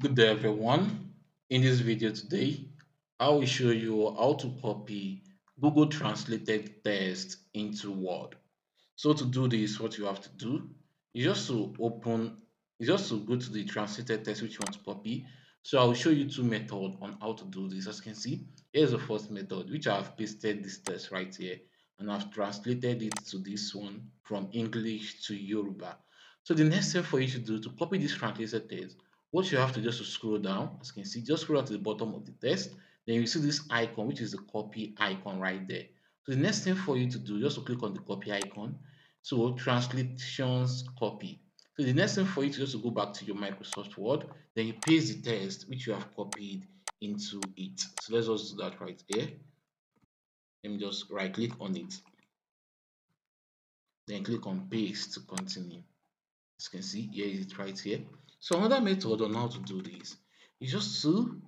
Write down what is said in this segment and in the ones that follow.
Good day everyone. In this video today, I will show you how to copy Google translated text into Word. So to do this, what you have to do is just to open, is just to go to the translated text which you want to copy. So I will show you two methods on how to do this. As you can see, here's the first method, which I have pasted this text right here and I've translated it to this one from English to Yoruba. So the next step for you to do to copy this translated text what you have to just to scroll down as you can see just scroll down to the bottom of the text then you see this icon which is the copy icon right there. So the next thing for you to do just to click on the copy icon so translations copy. So the next thing for you to just to go back to your microsoft word then you paste the text which you have copied into it. So let's just do that right here. Let me just right click on it. Then click on paste to continue as you can see here is it right here so another method on how to do this is just to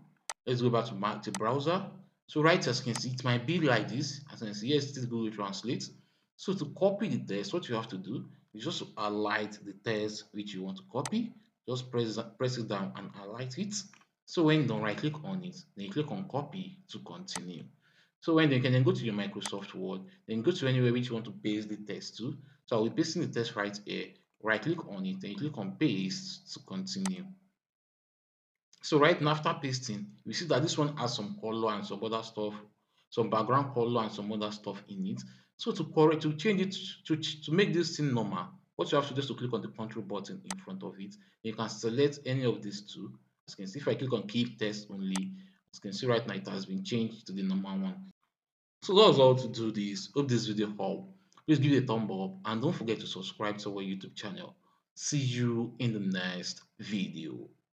let's go back to my the browser. So right as you can see, it might be like this. As you can see, yes, it is Google Translate. So to copy the text, what you have to do is just highlight the text which you want to copy. Just press press it down and highlight it. So when don't right click on it, then click on copy to continue. So when you can then go to your Microsoft Word, then go to anywhere which you want to paste the text to. So I'll be pasting the text right here right click on it then click on paste to continue. So right now after pasting we see that this one has some color and some other stuff some background color and some other stuff in it. So to correct to change it to to make this thing normal what you have to do is to click on the control button in front of it. You can select any of these two. As you can see if i click on keep text only as you can see right now it has been changed to the normal one. So that's all to do this. Hope this video helped please give it a thumb up and don't forget to subscribe to our youtube channel. See you in the next video